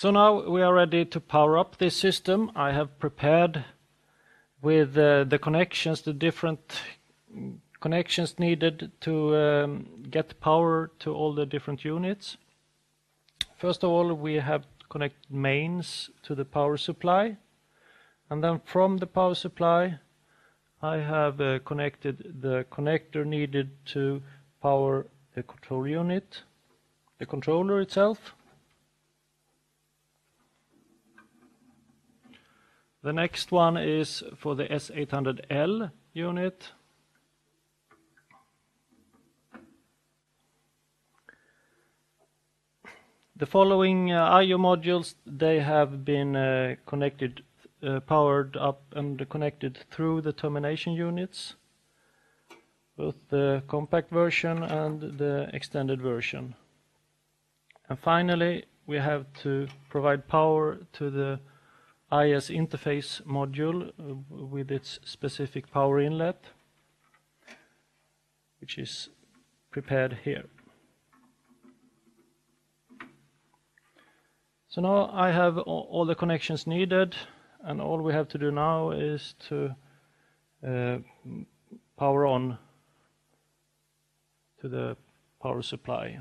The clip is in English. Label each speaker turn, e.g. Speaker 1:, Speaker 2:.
Speaker 1: So now we are ready to power up this system. I have prepared with uh, the connections, the different connections needed to um, get power to all the different units. First of all, we have connect mains to the power supply. And then from the power supply, I have uh, connected the connector needed to power the control unit, the controller itself. The next one is for the S800L unit. The following uh, I/O modules, they have been uh, connected, uh, powered up and connected through the termination units, both the compact version and the extended version. And finally, we have to provide power to the IS interface module with its specific power inlet, which is prepared here. So now I have all the connections needed and all we have to do now is to uh, power on to the power supply.